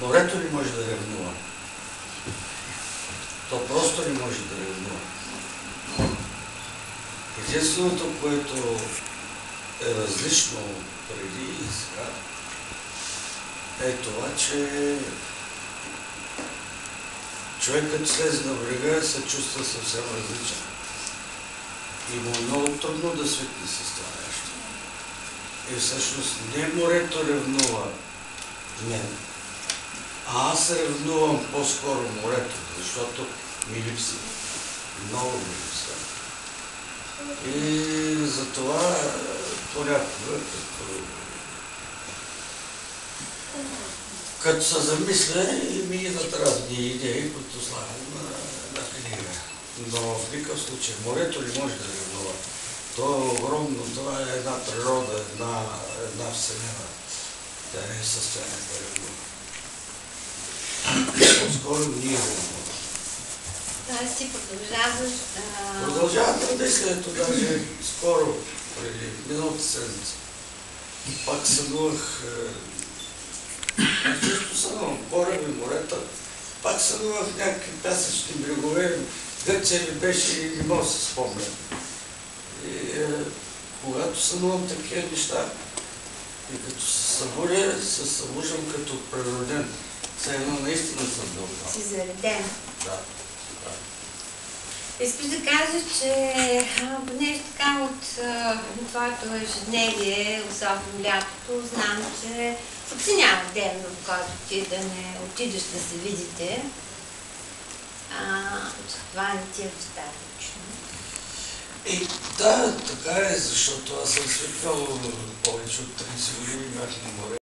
Морето не може да ревнува. То просто не може да ревнува. Единственото, което е различно преди и сега, е това, че човек като на брега се чувства съвсем различен. И му е много трудно да свикне с това нещо. И всъщност не морето ревнува мен, а аз ревнувам по-скоро морето, защото ми липсва. Много ми липсва. И затова понякога, като, се замисля, и ми идват разни идеи, които слагам на, на книга. Но в никакъв случай морето ли може да ревнува? То е огромно, това е една природа, една, една вселена. Тя не е състояние да ревнува. По-скоро ние. Тоест ти продължаваш. Продължавам да мисля, даже скоро, преди миналата седмица. Пак сънувах, е, аз често сънувам кораби, морета, пак сънувах някакви пясъчни брегове, Гърция ми беше и не мога да се спомня. И е, когато сънувам такива неща, и като се събудя, се събуждам като природен. Все едно наистина съм там. си зареден. Да. Искаш да кажеш, че понеже така от а, твоето ежедневие, особено лятото, знам, че почти няма ден, в който ти да не отидеш да се видите. А, това не ти е достатъчно. И да, така е, защото аз съм свикнал повече от 30 години, бях на